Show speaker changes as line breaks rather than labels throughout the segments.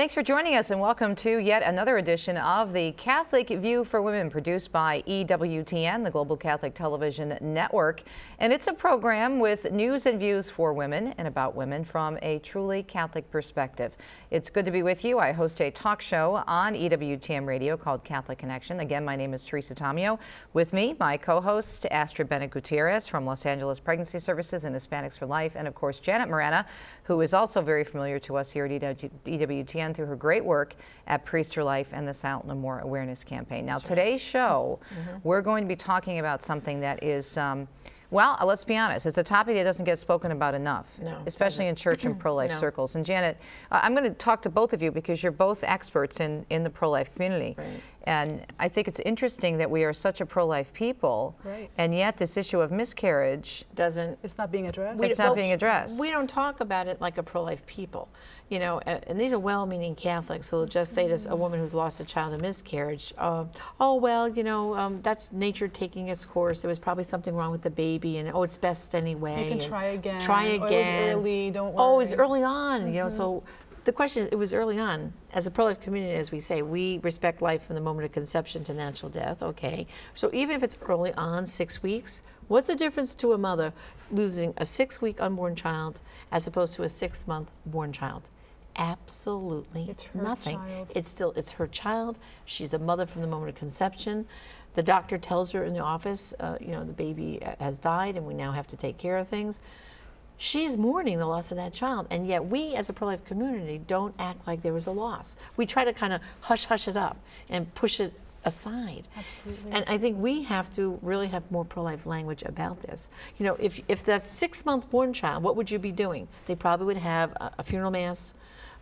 Thanks for joining us and welcome to yet another edition of the Catholic View for Women produced by EWTN, the Global Catholic Television Network. And it's a program with news and views for women and about women from a truly Catholic perspective. It's good to be with you. I host a talk show on EWTN radio called Catholic Connection. Again, my name is Teresa Tomeo. With me, my co-host Astrid Bennett Gutierrez from Los Angeles Pregnancy Services and Hispanics for Life, and of course Janet Morana, who is also very familiar to us here at EWTN through her great work at Priests for Life and the Silent No More Awareness Campaign. Now, today's show, mm -hmm. we're going to be talking about something that is. Um, well, uh, let's be honest, it's a topic that doesn't get spoken about enough,
no,
especially in church and pro-life no. circles. And Janet, I'm going to talk to both of you because you're both experts in, in the pro-life community.
Right.
And I think it's interesting that we are such a pro-life people,
right.
and yet this issue of miscarriage
doesn't.
It's not being addressed.
It's not being addressed.
We don't talk about it like a pro-life people, you know. And these are well-meaning Catholics who will just say to a woman who's lost a child in miscarriage, uh, "Oh well, you know, um, that's nature taking its course. There was probably something wrong with the baby, and oh, it's best anyway.
You can try again.
Try again. Oh, it
was early. Don't worry.
Oh, it was early on. Mm -hmm. You know, so mm-hmm the question, is, it was early on. As a pro-life community, as we say, we respect life from the moment of conception to natural death, okay. So even if it's early on, six weeks, what's the difference to a mother losing a six-week unborn child as opposed to a six-month born child? Absolutely
it's
nothing.
Child.
It's still, it's her child. She's a mother from the moment of conception. The doctor tells her in the office, uh, you know, the baby has died and we now have to take care of things she's mourning the loss of that child. And yet we as a pro-life community don't act like there was a loss. We try to kind of hush hush it up and push it aside.
Absolutely.
And I think we have to really have more pro-life language about this. You know, if, if that six-month born child, what would you be doing? They probably would have a, a funeral mass,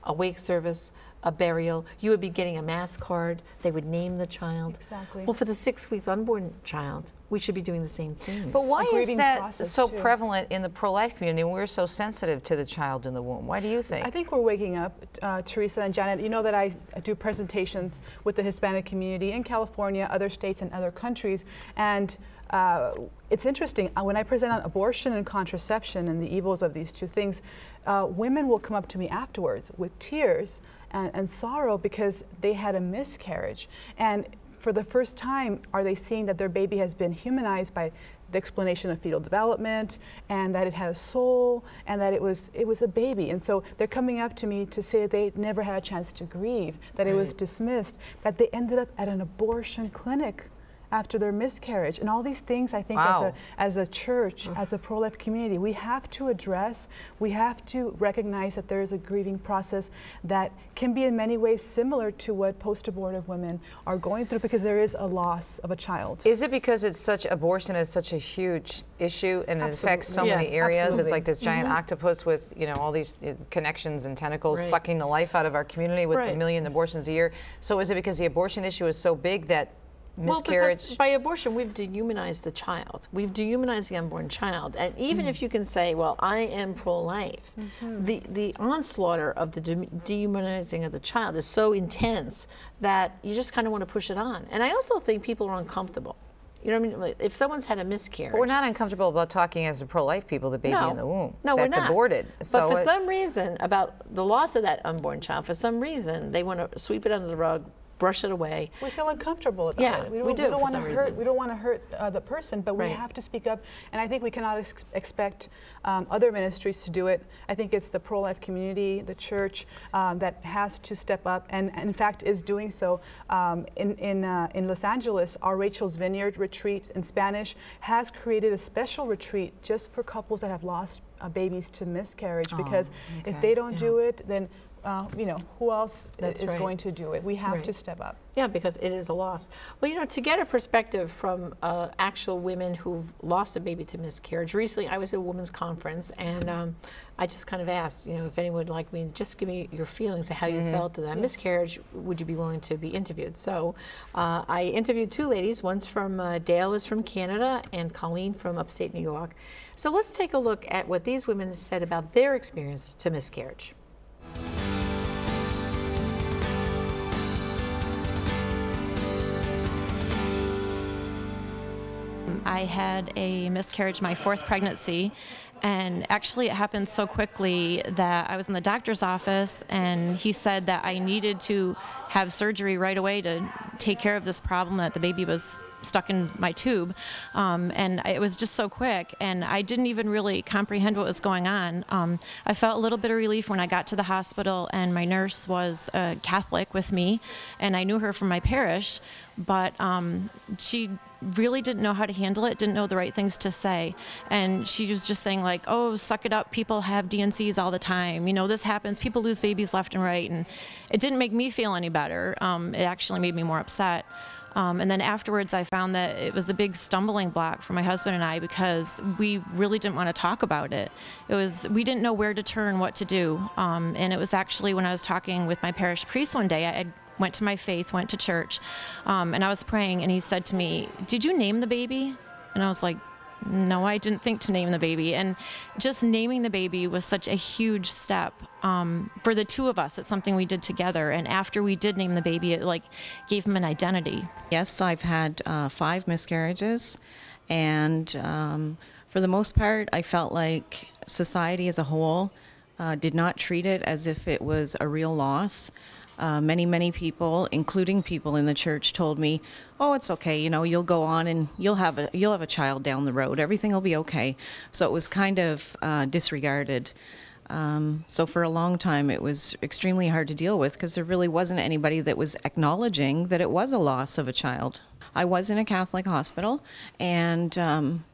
a wake service, a burial. You would be getting a mass card. They would name the child.
Exactly.
Well, for the six-week unborn child, we should be doing the same thing.
But why is that so too. prevalent in the pro-life community and we're so sensitive to the child in the womb? Why do you think?
I think we're waking up, uh, Teresa and Janet. You know that I do presentations with the Hispanic community in California, other states, and other countries. And uh, it's interesting, uh, when I present on abortion and contraception and the evils of these two things, uh, women will come up to me afterwards with tears and, and sorrow because they had a miscarriage. And for the first time, are they seeing that their baby has been humanized by the explanation of fetal development and that it had a soul and that it was it was a baby and so they're coming up to me to say they never had a chance to grieve that right. it was dismissed that they ended up at an abortion clinic after their miscarriage. And all these things, I think,
wow.
as, a, as a church, as a pro life community, we have to address, we have to recognize that there is a grieving process that can be in many ways similar to what post abortive women are going through because there is a loss of a child.
Is it because it's such, abortion is such a huge issue and it affects so
yes,
many areas?
Absolutely.
It's like this giant mm -hmm. octopus with, you know, all these uh, connections and tentacles right. sucking the life out of our community with right. a million abortions a year. So is it because the abortion issue is so big that miscarriage.
Well, by abortion, we've dehumanized the child. We've dehumanized the unborn child. And even mm. if you can say, well, I am pro-life, mm -hmm. the, the onslaught of the de dehumanizing of the child is so intense that you just kind of want to push it on. And I also think people are uncomfortable. You know what I mean? If someone's had a miscarriage.
But we're not uncomfortable about talking as a pro-life people, the baby
no,
in the womb.
No,
That's
we're not.
aborted.
But so for some reason, about the loss of that unborn child, for some reason, they want to sweep it under the rug, brush it away.
We feel uncomfortable about
yeah,
it.
We, don't, we do.
We don't want
to
hurt. We don't want to hurt uh, the person, but
right.
we have to speak up. And I think we cannot ex expect um, other ministries to do it. I think it's the pro-life community, the church, um, that has to step up, and, and in fact is doing so. Um, in in uh, in Los Angeles, our Rachel's Vineyard retreat in Spanish has created a special retreat just for couples that have lost uh, babies to miscarriage, oh, because
okay.
if they don't
yeah.
do it, then uh, you know, who else
That's
is
right.
going to do it? We have
right.
to step up.
Yeah, because it is a loss. Well, you know, to get a perspective from uh, actual women who've lost a baby to miscarriage, recently I was at a women's conference and um, I just kind of asked, you know, if anyone would like me, just give me your feelings of how you mm -hmm. felt of that yes. miscarriage, would you be willing to be interviewed? So uh, I interviewed two ladies, one's from, uh, Dale is from Canada and Colleen from upstate New York. So let's take a look at what these women said about their experience to miscarriage.
I had a miscarriage, my fourth pregnancy, And actually, it happened so quickly that I was in the doctor's office, and he said that I needed to have surgery right away to take care of this problem that the baby was stuck in my tube. Um, and it was just so quick, and I didn't even really comprehend what was going on. Um, I felt a little bit of relief when I got to the hospital, and my nurse was a Catholic with me, and I knew her from my parish, but um, she really didn't know how to handle it, didn't know the right things to say. And she was just saying, like, oh, suck it up. People have D&Cs all the time. You know, this happens. People lose babies left and right. And it didn't make me feel any better. Um, it actually made me more upset. Um, and then afterwards, I found that it was a big stumbling block for my husband and I because we really didn't want to talk about it. It was we didn't know where to turn, what to do. Um, and it was actually when I was talking with my parish priest one day, I went to my faith, went to church, um, and I was praying, and he said to me, "Did you name the baby?" And I was like, no, I didn't think to name the baby. And just naming the baby was such a huge step um, for the two of us. It's something we did together. And after we did name the baby, it like gave him an identity.
Yes, I've had uh, five miscarriages, and um, for the most part, I felt like society as a whole uh, did not treat it as if it was a real loss. Uh, many, many people, including people in the church, told me, "Oh, it's okay. You know, you'll go on and you'll have a you'll have a child down the road. Everything will be okay." So it was kind of uh, disregarded. Um, so for a long time, it was extremely hard to deal with because there really wasn't anybody that was acknowledging that it was a loss of a child. I was in a Catholic hospital, and um,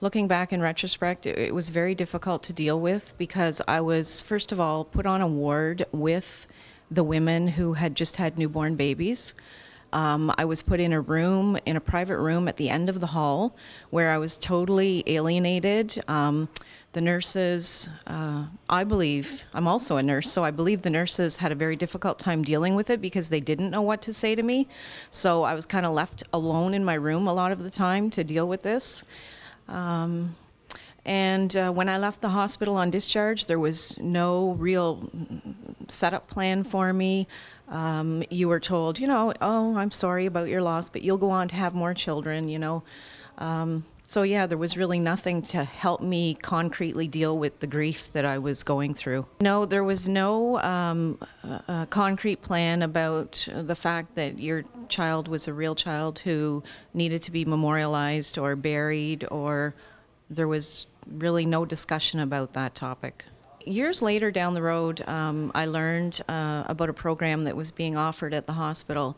looking back in retrospect, it, it was very difficult to deal with because I was first of all put on a ward with the women who had just had newborn babies. Um, I was put in a room, in a private room at the end of the hall, where I was totally alienated. Um, the nurses, uh, I believe, I'm also a nurse, so I believe the nurses had a very difficult time dealing with it because they didn't know what to say to me. So I was kind of left alone in my room a lot of the time to deal with this. Um, and uh, when I left the hospital on discharge, there was no real setup plan for me. Um, you were told, you know, oh, I'm sorry about your loss, but you'll go on to have more children, you know. Um, so, yeah, there was really nothing to help me concretely deal with the grief that I was going through. No, there was no um, concrete plan about the fact that your child was a real child who needed to be memorialized or buried, or there was really no discussion about that topic. Years later down the road, um, I learned uh, about a program that was being offered at the hospital.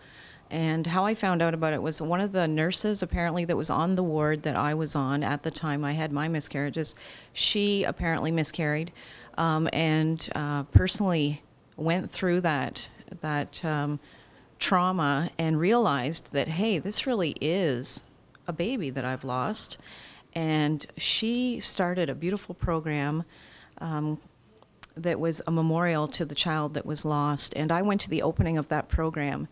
And how I found out about it was one of the nurses, apparently, that was on the ward that I was on at the time I had my miscarriages, she apparently miscarried um, and uh, personally went through that, that um, trauma and realized that, hey, this really is a baby that I've lost and she started a beautiful program um, that was a memorial to the child that was lost. And I went to the opening of that program,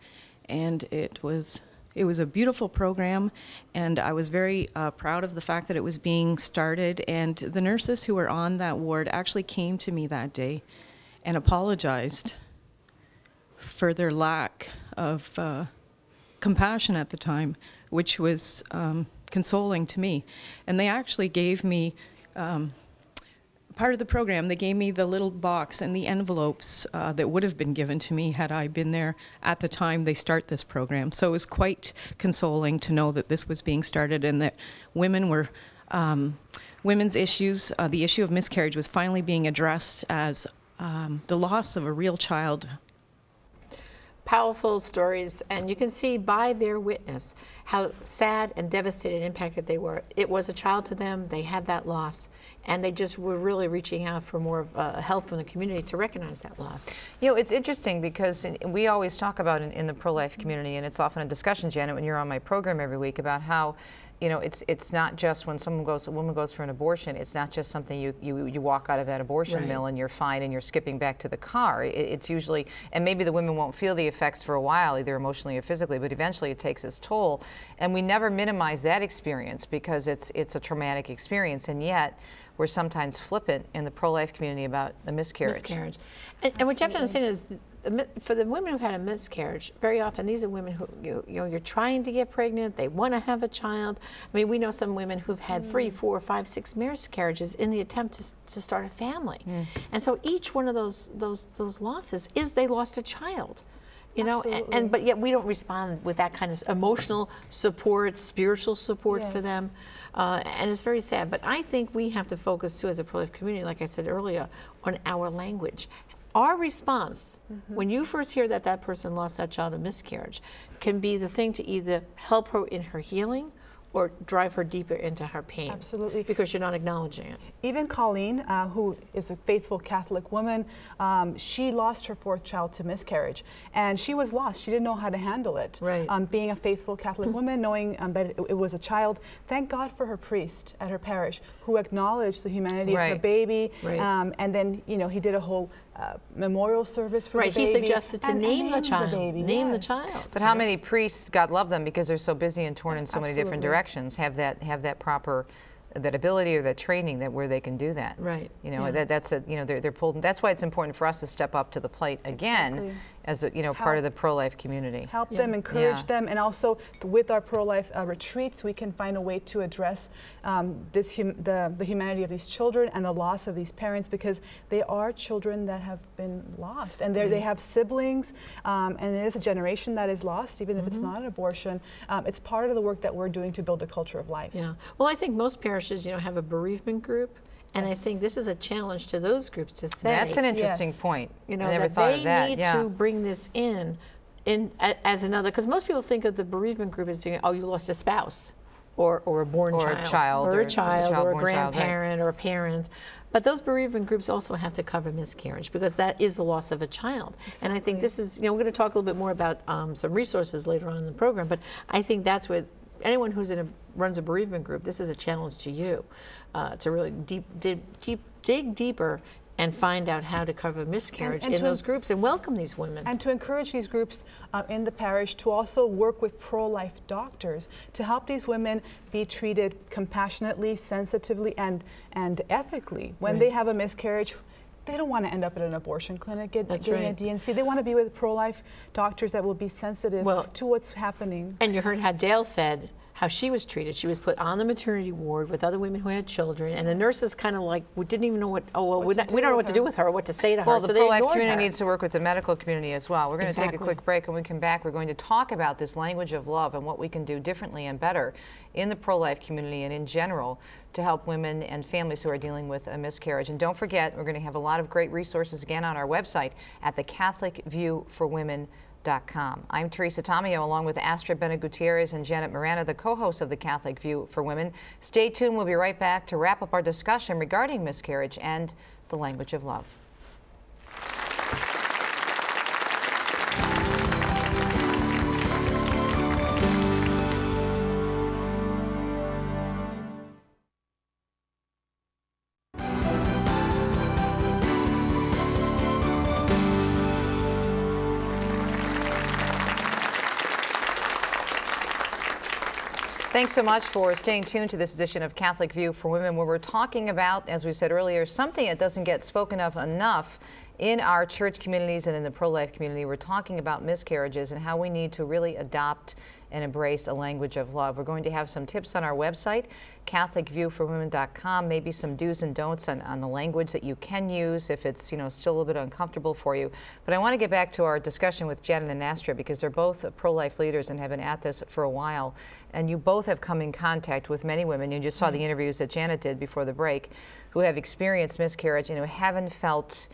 and it was it was a beautiful program, and I was very uh, proud of the fact that it was being started. And the nurses who were on that ward actually came to me that day and apologized for their lack of uh, compassion at the time, which was um, consoling to me. And they actually gave me um, part of the program. They gave me the little box and the envelopes uh, that would have been given to me had I been there at the time they start this program. So it was quite consoling to know that this was being started and that women were. Um, women's issues, uh, the issue of miscarriage was finally being addressed as um, the loss of a real child
powerful stories, and you can see by their witness how sad and devastated and impacted they were. It was a child to them, they had that loss, and they just were really reaching out for more uh, help from the community to recognize that loss.
You know, it's interesting because we always talk about in, in the pro-life community, and it's often a discussion, Janet, when you're on my program every week about how you know, it's it's not just when someone goes, a woman goes for an abortion. It's not just something you you, you walk out of that abortion right. mill and you're fine and you're skipping back to the car. It, it's usually, and maybe the women won't feel the effects for a while, either emotionally or physically, but eventually it takes its toll. And we never minimize that experience because it's it's a traumatic experience. And yet, we're sometimes flippant in the pro-life community about the miscarriage.
miscarriage. And, and what you have to understand is, for the women who've had a miscarriage, very often these are women who you, you know you're trying to get pregnant, they want to have a child. I mean, we know some women who've had three,
Mm.
four, five, six miscarriages in the attempt to, to start a family.
Mm.
And so each one of those those those losses is they lost a child. You know,
Absolutely.
and, but yet we don't respond with that kind of emotional support, spiritual support for them, uh, and it's very sad. But I think we have to focus too, as a pro-life community, like I said earlier, on our language. Our response
Mm-hmm.
when you first hear that that person lost that child of miscarriage can be the thing to either help her in her healing or drive her deeper into her pain.
Absolutely.
Because you're not acknowledging it.
Even Colleen, uh, who is a faithful Catholic woman, um, she lost her fourth child to miscarriage, and she was lost. She didn't know how to handle it.
Right.
Um, being a faithful Catholic woman, knowing um, that it, it was a child, thank God for her priest at her parish who acknowledged the humanity of her baby,
Right.
um, and then you know he did a whole uh, memorial service for
Right,
the
he suggested to
and- and
name the
named
child.
baby,
Name the child.
But how many priests, God love them because they're so busy and torn in so many different
Absolutely.
directions, have that have that proper that ability or that training that where they can do that.
Right,
You know,
yeah.
that that's a you know they're they're pulled that's why it's important for us to step up to the plate again
Exactly.
As a you know part of the pro-life community.
help them, encourage
Yeah.
them, and also with our pro-life uh, retreats, we can find a way to address um, this hum- the, the humanity of these children and the loss of these parents because they are children that have been lost, and they're they have siblings, um, and it is a generation that is lost, even if it's
Mm-hmm.
not an abortion. Um, it's part of the work that we're doing to build a culture of life.
Yeah. Well, I think most parishes, you know, have a bereavement group, and I think this is a challenge to those groups to say.
That's an interesting
Yes.
point.
you know,
I never thought
they
of that.
need
yeah.
to bring this in, in as another, because most people think of the bereavement group as saying, oh, you lost a spouse, or or a born
Or a
child,
child,
or
or
a
a
child, or a
child-born child, right.
grandparent, or a parent. But those bereavement groups also have to cover miscarriage because that is the loss of a child. And I think this is, you know, we're going to talk a little bit more about um, some resources later on in the program. But I think that's where anyone who's in a runs a bereavement group, this is a challenge to you uh, to really deep, dig, deep, dig deeper and find out how to cover miscarriage
and
in those groups and welcome these women.
And to encourage these groups uh, in the parish to also work with pro life doctors to help these women be treated compassionately, sensitively, and, and ethically. When they have a miscarriage, they don't want to end up at an abortion clinic get,
That's
getting
right.
a D&C. They want to be with pro life doctors that will be sensitive
Well-
to what's happening.
And you heard how Dale said how she was treated. She was put on the maternity ward with other women who had children, and the nurses kind of like we didn't even know what. Oh well, we,
to
not, we
do
don't know
with
what to do with her, or what to say to her.
Well,
so
the
they
pro-life community
her.
needs to work with the medical community as well. We're going to take a quick break, and when we come back, we're going to talk about this language of love and what we can do differently and better in the pro-life community and in general to help women and families who are dealing with a miscarriage. And don't forget, we're going to have a lot of great resources again on our website at the Catholic View for Women. I'm Teresa Tomeo, along with Astrid Bennett Gutierrez and Janet Morana, the co-hosts of the Catholic View for Women. Stay tuned. We'll be right back to wrap up our discussion regarding miscarriage and the language of love. Thanks so much for staying tuned to this edition of Catholic View for Women, where we're talking about, as we said earlier, something that doesn't get spoken of enough in our church communities and in the pro-life community. We're talking about miscarriages and how we need to really adopt and embrace a language of love. We're going to have some tips on our website, CatholicViewForWomen.com, maybe some do's and don'ts on, on the language that you can use if it's you know still a little bit uncomfortable for you. But I want to get back to our discussion with Janet and Astrid because they're both pro-life leaders and have been at this for a while. And you both have come in contact with many women. You just saw the interviews that Janet did before the break, who have experienced miscarriage and who haven't felt.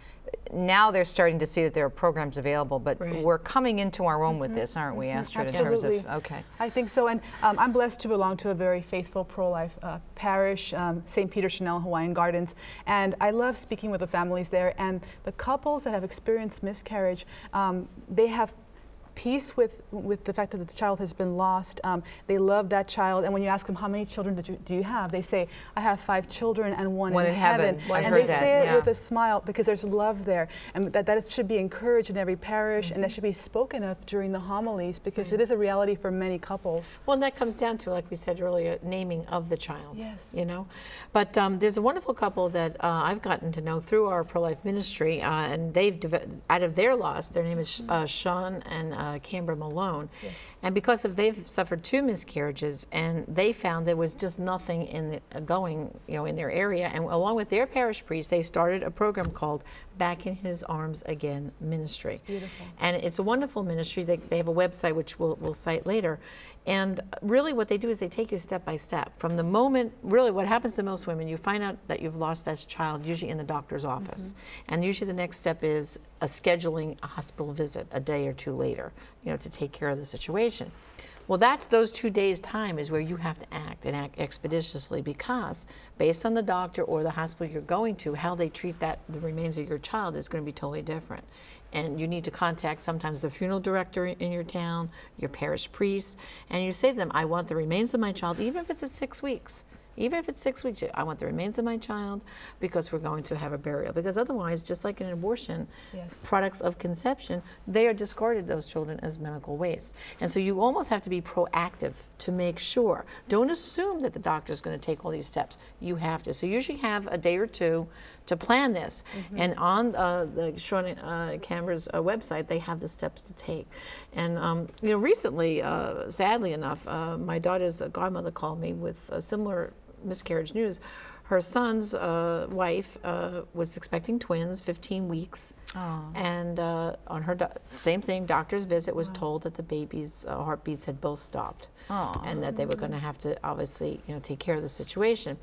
Now they're starting to see that there are programs available, but
Right.
we're coming into our own with this, aren't we, Astrid? In terms
Mm-hmm. Absolutely.
of okay.
I think so. And um, I'm blessed to belong to a very faithful pro life uh, parish, um, St. Peter Chanel Hawaiian Gardens. And I love speaking with the families there. And the couples that have experienced miscarriage, um, they have peace with with the fact that the child has been lost. Um, they love that child, and when you ask them how many children did you, do you have, they say, "I have five children and one,
One
in,
in heaven. I've
and they
that,
say it
yeah.
with a smile because there's love there, and that that should be encouraged in every parish, and that should be spoken of during the homilies because it is a reality for many couples.
Well, and that comes down to, like we said earlier, naming of the child.
Yes.
You know, but um, there's a wonderful couple that uh, I've gotten to know through our pro-life ministry, uh, and they've out of their loss, their name is uh, Sean and uh, Canberra Malone, and because of they've suffered two miscarriages, and they found there was just nothing in the, uh, going, you know, in their area, and along with their parish priest, they started a program called Back in His Arms Again Ministry.
Beautiful.
And it's a wonderful ministry. They, they have a website, which we'll, we'll cite later. And really, what they do is they take you step by step. From the moment, really, what happens to most women, you find out that you've lost that child, usually in the doctor's mm-hmm. office. And usually, the next step is a scheduling a hospital visit a day or two later, you know, to take care of the situation. Well, that's those two days' time is where you have to act and act expeditiously because, based on the doctor or the hospital you're going to, how they treat that the remains of your child is going to be totally different. And you need to contact sometimes the funeral director in your town, your parish priest, and you say to them, "I want the remains of my child, even if it's at six weeks." Even if it's six weeks, I want the remains of my child because we're going to have a burial. Because otherwise, just like in an abortion,
Yes.
products of conception, they are discarded, those children, as medical waste. And so you almost have to be proactive to make sure. Don't assume that the doctor is going to take all these steps. You have to. So you usually have a day or two to plan this. And on uh, the Sean uh, Canberra's uh, website, they have the steps to take. And um, you know, recently, uh, sadly enough, uh, my daughter's godmother called me with a similar miscarriage news. Her son's uh, wife uh, was expecting twins, 15 weeks, and uh, on her do- same thing, doctor's visit was told that the baby's uh, heartbeats had both stopped, and that they were going to have to obviously, you know, take care of the situation.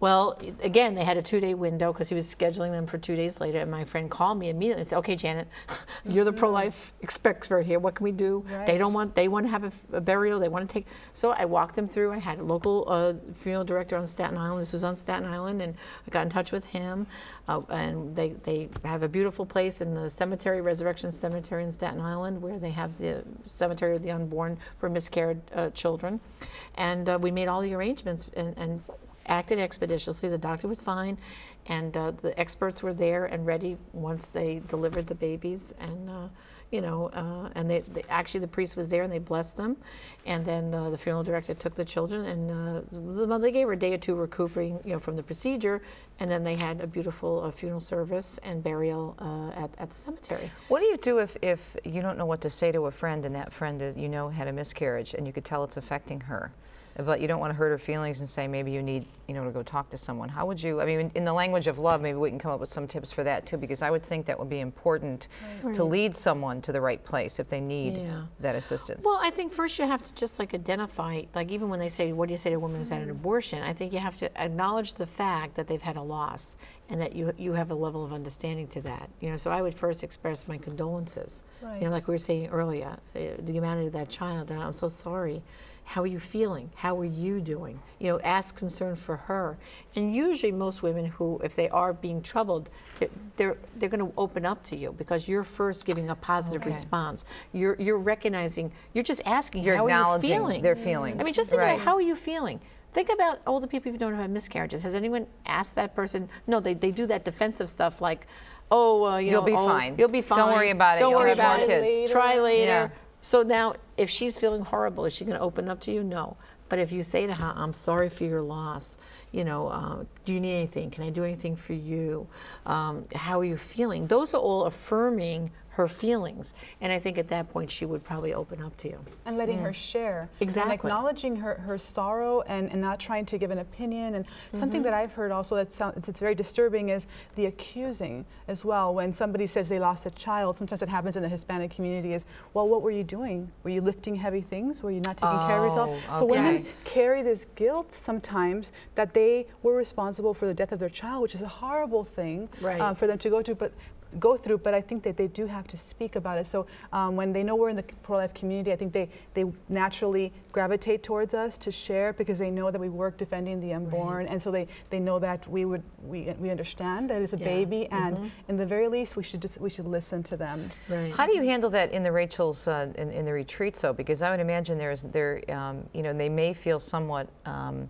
Well, again, they had a two-day window because he was scheduling them for two days later. And my friend called me immediately and said, "Okay, Janet, you're the pro-life expert here. What can we do? They don't want. They want to have a burial. They want to take." So I walked them through. I had a local uh, funeral director on Staten Island. This was on Staten Island, and I got in touch with him. Uh, and they they have a beautiful place in the cemetery, Resurrection Cemetery in Staten Island, where they have the cemetery of the unborn for miscarried uh, children. And uh, we made all the arrangements and. and acted expeditiously. The doctor was fine, and uh, the experts were there and ready once they delivered the babies. And uh, you know, uh, and they, they actually the priest was there and they blessed them, and then uh, the funeral director took the children and uh, the mother they gave her a day or two recuperating, you know, from the procedure, and then they had a beautiful uh, funeral service and burial at, at the cemetery.
What do you do if, if you don't know what to say to a friend and that friend, you know, had a miscarriage and you could tell it's affecting her? But you don't want to hurt her feelings and say maybe you need, you know, to go talk to someone. How would you, I mean, in, in the language of love, maybe we can come up with some tips for that too, because I would think that would be important to lead someone to the right place if they need
Yeah.
that assistance.
Well, I think first you have to just like identify, like even when they say, what do you say to a woman who's had an abortion? I think you have to acknowledge the fact that they've had a loss and that you you have a level of understanding to that. You know, so I would first express my condolences. You know, like we were saying earlier, uh, the humanity of that child. And I'm so sorry. How are you feeling? How are you doing? You know, ask concern for her. And usually, most women who, if they are being troubled, they're they're, going to open up to you because you're first giving a positive response. You're you're recognizing. You're just asking.
You're
how are you
acknowledging
feeling?
their feelings.
I mean, just think
Right.
about how are you feeling. Think about all the people you've known who have miscarriages. Has anyone asked that person? No, they, they do that defensive stuff like, oh, uh, you
You'll
know,
be
oh,
fine.
You'll be fine.
Don't worry about it.
Don't
You'll
worry about it.
kids.
Try later.
Yeah.
So now, if she's feeling horrible, is she going to open up to you? No. But if you say to her, I'm sorry for your loss, you know, uh, do you need anything? Can I do anything for you? Um, how are you feeling? Those are all affirming her feelings. And I think at that point, she would probably open up to you.
and letting her share.
Exactly.
and acknowledging her, her sorrow and, and not trying to give an opinion. And something that i've heard also that sounds it's, very disturbing is the accusing as well. When somebody says they lost a child sometimes it happens in the hispanic community is well what were you doing? Were you lifting heavy things? Were you not taking care of yourself?
Oh,
so women carry this guilt sometimes that they were responsible for the death of their child which is a horrible thing
Right.
um, for them to go to. But go through, but I think that they do have to speak about it. So um, when they know we're in the pro-life community, I think they, they naturally gravitate towards us to share because they know that we work defending the unborn, and so they, they know that we would we, we understand that it's a
Yeah.
baby, and in the very least, we should just we should listen to them.
Right.
How do you handle that in the Rachel's uh, in, in the retreats though? Because I would imagine there's there um, you know they may feel somewhat um,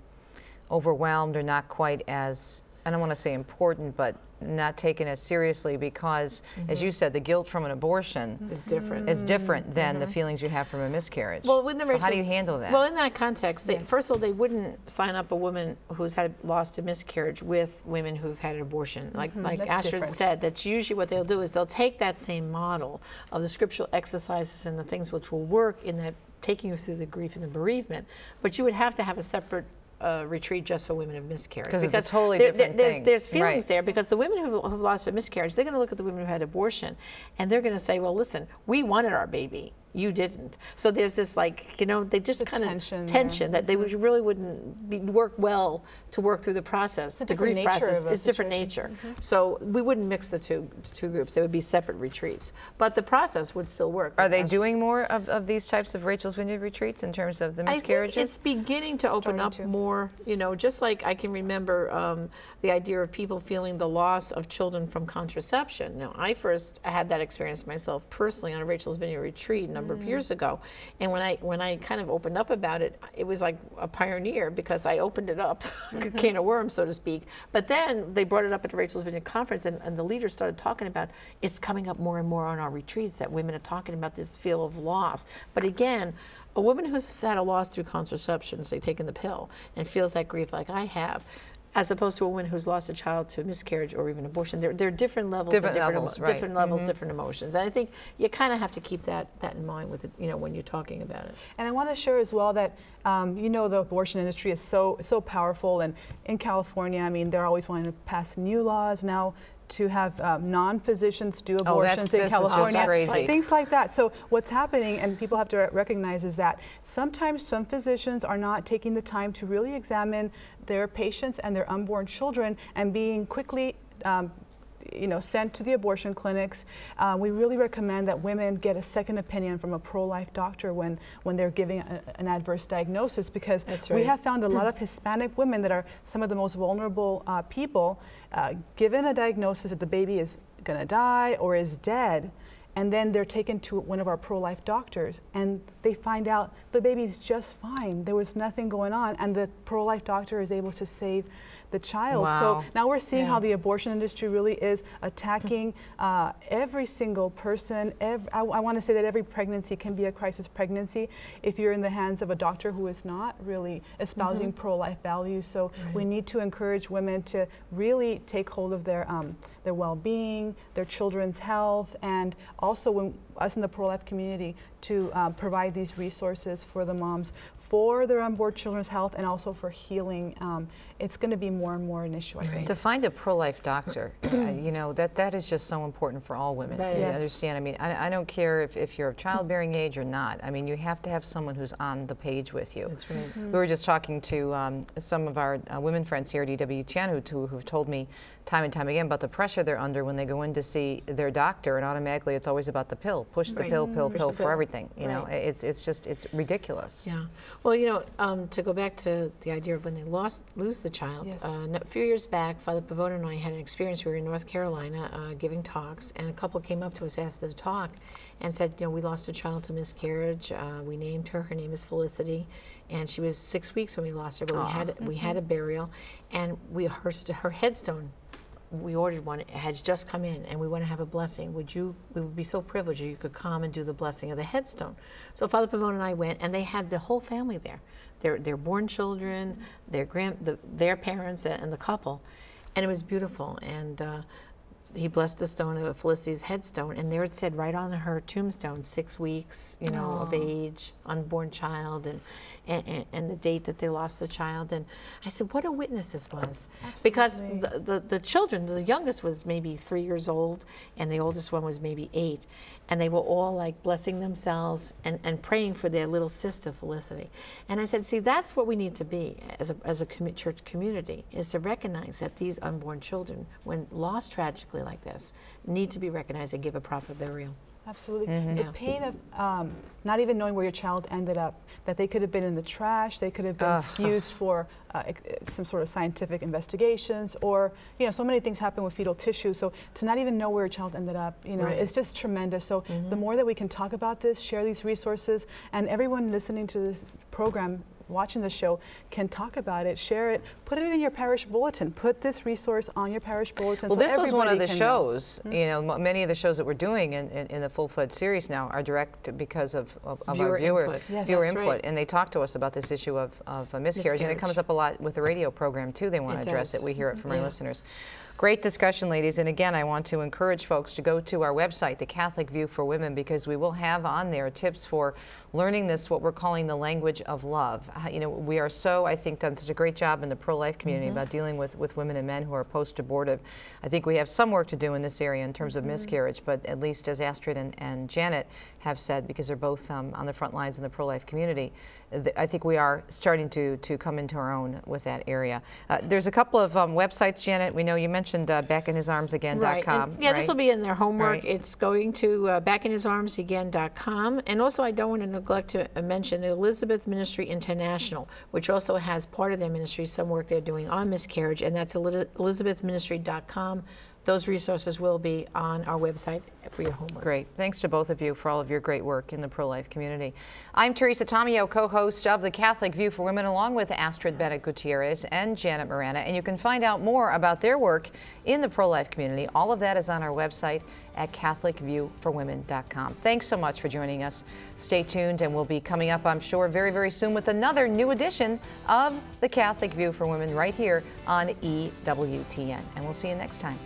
overwhelmed or not quite as I don't want to say important, but not taken as seriously because, as mm-hmm. you said, the guilt from an abortion mm-hmm.
It's different.
is different than the mm-hmm. feelings you have from a miscarriage.
Well, when the
so how do you handle that?
Well, in that context, they, first of all, they wouldn't sign up a woman who's had lost a miscarriage with women who've had an abortion. Like like
that's
Astrid
different.
said, that's usually what they'll do is they'll take that same model of the scriptural exercises and the things which will work in that taking you through the grief and the bereavement, but you would have to have a separate. Uh, retreat just for women of miscarriage
'Cause it's
because
totally
there-
different
there's,
thing.
there's feelings
Right.
there because the women who've, who've lost a miscarriage they're going to look at the women who had abortion and they're going to say well listen we wanted our baby you didn't. So there's this like you know they just
The
kind of
tension
tension,
there.
that they would- really wouldn't be, work well to work through the process. The
different
grief
nature
process is different nature. So we wouldn't mix the two the two groups. They would be separate retreats. But the process would still work.
Are
Like
they
Astrid
doing more of, of these types of Rachel's Vineyard retreats in terms of the
I think
miscarriages?
it's beginning to open
Starting
up
to.
more, you know, just like I can remember um, the idea of people feeling the loss of children from contraception. Now, I first had that experience myself personally on a Rachel's Vineyard retreat a number
Mm.
of years ago. And when I when I kind of opened up about it, it was like a pioneer because I opened it up, a can of worms, so to speak. But then they brought it up at the Rachel's Vineyard conference, and, and the leaders started talking about it's coming up more and more on our retreats that women are talking about this feel of loss. But again, a woman who's had a loss through contraception, say taking the pill, and feels that grief like I have, as opposed to a woman who's lost a child to miscarriage or even abortion, there, there are different levels,
Different
and different,
levels,
emo-
right.
different levels, different emotions. And I think you kind of have to keep that that in mind with it, you know, when you're talking about it.
And I want to share as well that um, you know the abortion industry is so so powerful, and in California, I mean, they're always wanting to pass new laws now to have um, non-physicians do
Oh, that's-
abortions
this
in
is
California,
crazy.
things like that. So what's happening, and people have to recognize, is that sometimes some physicians are not taking the time to really examine their patients and their unborn children, and being quickly. Um, you know, sent to the abortion clinics. Uh, we really recommend that women get a second opinion from a pro-life doctor when, when they're giving a, an adverse diagnosis because
That's
we have found a lot of Hispanic women that are some of the most vulnerable uh, people, uh, given a diagnosis that the baby is going to die or is dead, and then they're taken to one of our pro-life doctors and they find out the baby's just fine. There was nothing going on, and the pro-life doctor is able to save the child.
Wow.
So now we're seeing how the abortion industry really is attacking uh, every single person. Ev- I, want to say that every pregnancy can be a crisis pregnancy if you're in the hands of a doctor who is not really espousing pro-life values. So we need to encourage women to really take hold of their um, their well-being, their children's health, and also when us in the pro-life community to um, provide these resources for the moms for their unborn children's health and also for healing. Um, it's going to be more and more an issue, I think.
To find a pro-life doctor, uh, you know, that, that is just so important for all women.
That
you
is.
understand? I mean, I, I don't care if, if you're of childbearing age or not. I mean, you have to have someone who's on the page with you.
That's right.
We were just talking to um, some of our uh, women friends here at EWTN who, who've told me time and time again about the pressure they're under when they go in to see their doctor, and automatically it's always about the pill. Push the
Right.
pill, pill,
Push
pill for
pill.
everything. You know, it's, it's just, it's ridiculous.
Yeah. Well, you know, um, to go back to the idea of when they lost lose the child,
Yes.
uh, a few years back, Father Pavone and I had an experience. We were in North Carolina uh, giving talks, and a couple came up to us after the talk and said, you know, we lost a child to miscarriage. Uh, we named her. Her name is Felicity, and she was six weeks when we lost her. But we had we had a burial, and we her her headstone we ordered one. It had just come in, and we want to have a blessing. Would you? We would be so privileged if you could come and do the blessing of the headstone. So Father Pavone and I went, and they had the whole family there, their their born children, their grand, the, their parents, and the couple, and it was beautiful. And uh, he blessed the stone of Felicity's headstone, and there it said right on her tombstone, six weeks, you know, of age, unborn child, and, and and the date that they lost the child. And I said, what a witness this was, because the, the the children, the youngest was maybe three years old, and the oldest one was maybe eight, and they were all like blessing themselves and, and praying for their little sister Felicity. And I said, see, that's what we need to be as a as a commu- church community is to recognize that these unborn children, when lost tragically especially like this, need to be recognized and give a proper burial.
Absolutely.
Yeah.
The pain of um, not even knowing where your child ended up, that they could have been in the trash, they could have been used for uh, uh, some sort of scientific investigations, or, you know, so many things happen with fetal tissue. So to not even know where your child ended up, you know,
Right.
it's just tremendous. So the more that we can talk about this, share these resources, and everyone listening to this program, watching the show, can talk about it, share it, put it in your parish bulletin, put this resource on your parish bulletin.
Well,
so
this was one of the
can know.
shows. Mm-hmm. You know, many of the shows that we're doing in, in, in the full-fledged series now are direct because of, of, of
Viewer
our viewer
input.
Yes.
viewer
That's
input,
right.
and they talk to us about this issue of, of a miscarriage, and it comes up a lot with the radio program too. They want
It
to address
does.
it. We hear it from our
Yeah.
listeners. Great discussion, ladies. And again, I want to encourage folks to go to our website, the Catholic View for Women, because we will have on there tips for learning this, what we're calling the language of love. Uh, You know, we are so, I think, done such a great job in the pro-life community about dealing with, with women and men who are post-abortive. I think we have some work to do in this area in terms of miscarriage, but at least as Astrid and, and Janet have said, because they're both um, on the front lines in the pro-life community, th- I think we are starting to, to come into our own with that area. Uh, there's a couple of um, websites, Janet. We know you mentioned uh, backinhisarmsagain.com.
Right. And, yeah, this will be in their homework.
Right.
It's going to uh, backinhisarmsagain.com. And also, I don't want to neglect to uh, mention the Elizabeth Ministry International, which also has part of their ministry, some work they're doing on miscarriage, and that's elizabethministry.com. Those resources will be on our website for your homework.
Great. Thanks to both of you for all of your great work in the pro-life community. I'm Teresa Tomeo, co-host of The Catholic View for Women, along with Astrid Bennett Gutierrez and Janet Morana. And you can find out more about their work in the pro-life community. All of that is on our website at catholicviewforwomen.com. Thanks so much for joining us. Stay tuned, and we'll be coming up, I'm sure, very, very soon with another new edition of The Catholic View for Women right here on EWTN. And we'll see you next time.